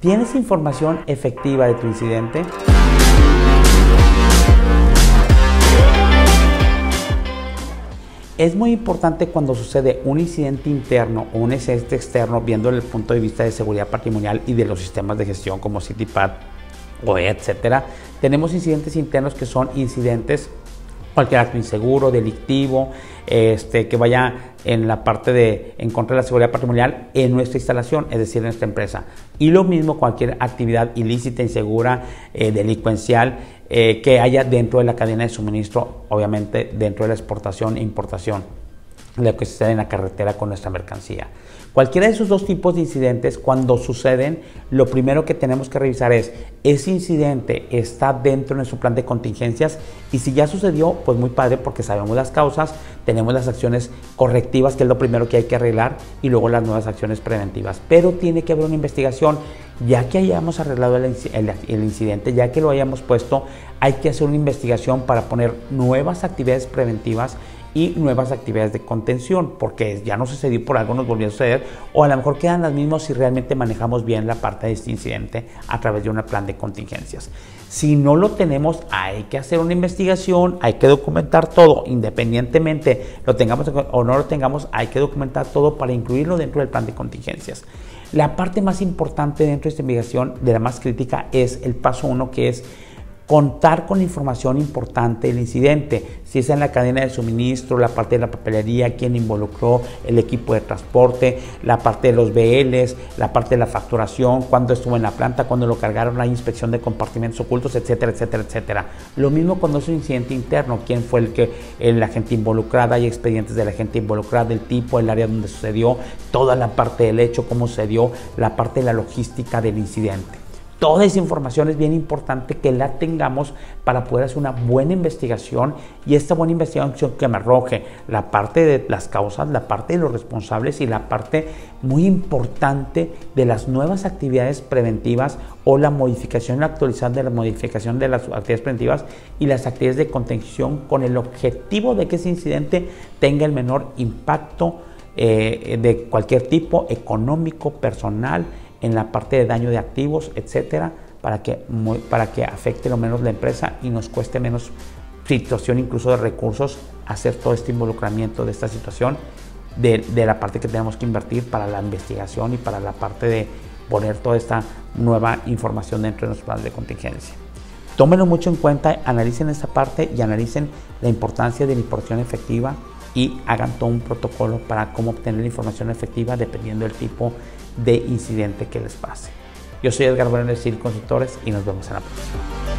¿Tienes información efectiva de tu incidente? Es muy importante cuando sucede un incidente interno o un incidente externo, viendo el punto de vista de seguridad patrimonial y de los sistemas de gestión como CityPad o etcétera. Tenemos incidentes internos que son incidentes cualquier acto inseguro, delictivo, este, que vaya en la parte de en contra de la seguridad patrimonial en nuestra instalación, es decir, en nuestra empresa. Y lo mismo cualquier actividad ilícita, insegura, eh, delincuencial eh, que haya dentro de la cadena de suministro, obviamente dentro de la exportación e importación, lo que sucede en la carretera con nuestra mercancía. Cualquiera de esos dos tipos de incidentes, cuando suceden, lo primero que tenemos que revisar es, ¿ese incidente está dentro de nuestro plan de contingencias? Y si ya sucedió, pues muy padre porque sabemos las causas, tenemos las acciones correctivas, que es lo primero que hay que arreglar, y luego las nuevas acciones preventivas. Pero tiene que haber una investigación. Ya que hayamos arreglado el, el incidente, ya que lo hayamos puesto, hay que hacer una investigación para poner nuevas actividades preventivas y nuevas actividades de contención, porque ya no sucedió por algo, nos volvió a suceder, o a lo mejor quedan las mismas si realmente manejamos bien la parte de este incidente a través de un plan de contingencias. Si no lo tenemos, hay que hacer una investigación, hay que documentar todo, independientemente lo tengamos o no lo tengamos, hay que documentar todo para incluirlo dentro del plan de contingencias. La parte más importante dentro de esta investigación, de la más crítica, es el paso uno, que es contar con la información importante del incidente, si es en la cadena de suministro, la parte de la papelería, quién involucró, el equipo de transporte, la parte de los BLs, la parte de la facturación, cuándo estuvo en la planta, cuándo lo cargaron, la inspección de compartimentos ocultos, etcétera, etcétera, etcétera. Lo mismo cuando es un incidente interno, quién fue el que el agente involucrado, hay expedientes de la gente involucrada, el tipo, el área donde sucedió, toda la parte del hecho, cómo sucedió, la parte de la logística del incidente. Toda esa información es bien importante que la tengamos para poder hacer una buena investigación y esta buena investigación que me arroje la parte de las causas, la parte de los responsables y la parte muy importante de las nuevas actividades preventivas o la modificación actualizada de la modificación de las actividades preventivas y las actividades de contención con el objetivo de que ese incidente tenga el menor impacto eh, de cualquier tipo económico, personal, en la parte de daño de activos, etcétera, para que, para que afecte lo menos la empresa y nos cueste menos situación incluso de recursos hacer todo este involucramiento de esta situación de, de, la parte que tenemos que invertir para la investigación y para la parte de poner toda esta nueva información dentro de nuestros planes de contingencia. Tómenlo mucho en cuenta, analicen esta parte y analicen la importancia de la información efectiva y hagan todo un protocolo para cómo obtener la información efectiva dependiendo del tipo de incidente que les pase. Yo soy Edgar Bueno de Consultores y nos vemos en la próxima.